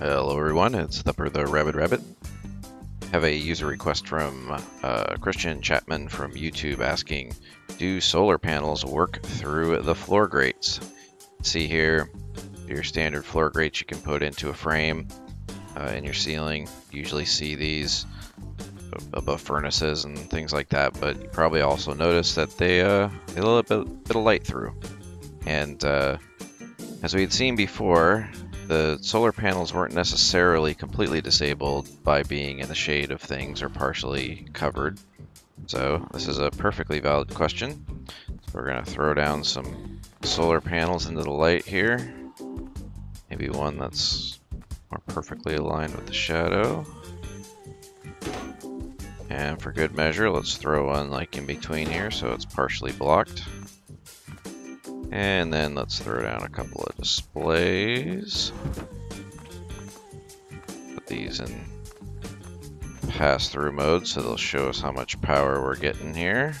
Hello everyone, it's Thumper the Rabid Rabbit. Have a user request from uh, Christian Chapman from YouTube asking, do solar panels work through the floor grates? See here, your standard floor grates you can put into a frame uh, in your ceiling. You usually see these above furnaces and things like that, but you probably also notice that they, uh, a bit, bit of light through. And uh, as we had seen before, the solar panels weren't necessarily completely disabled by being in the shade of things or partially covered. So this is a perfectly valid question. So we're going to throw down some solar panels into the light here. Maybe one that's more perfectly aligned with the shadow. And for good measure, let's throw one like in between here so it's partially blocked. And then let's throw down a couple of displays. Put these in pass-through mode so they'll show us how much power we're getting here.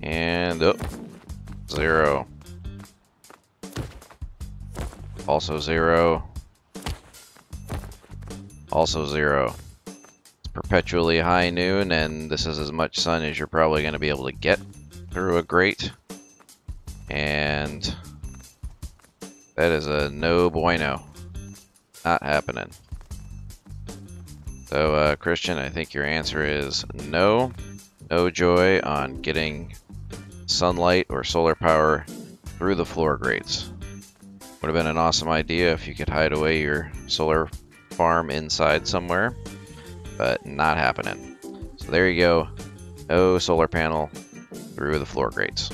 And, oh, zero. Also zero. Also zero. It's perpetually high noon and this is as much sun as you're probably going to be able to get through a grate. And that is a no bueno. Not happening. So, uh, Christian, I think your answer is no. No joy on getting sunlight or solar power through the floor grates. Would have been an awesome idea if you could hide away your solar farm inside somewhere, but not happening. So there you go. No solar panel through the floor grates.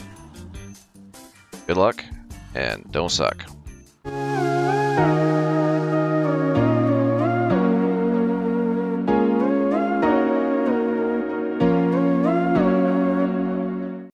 Good luck, and don't suck.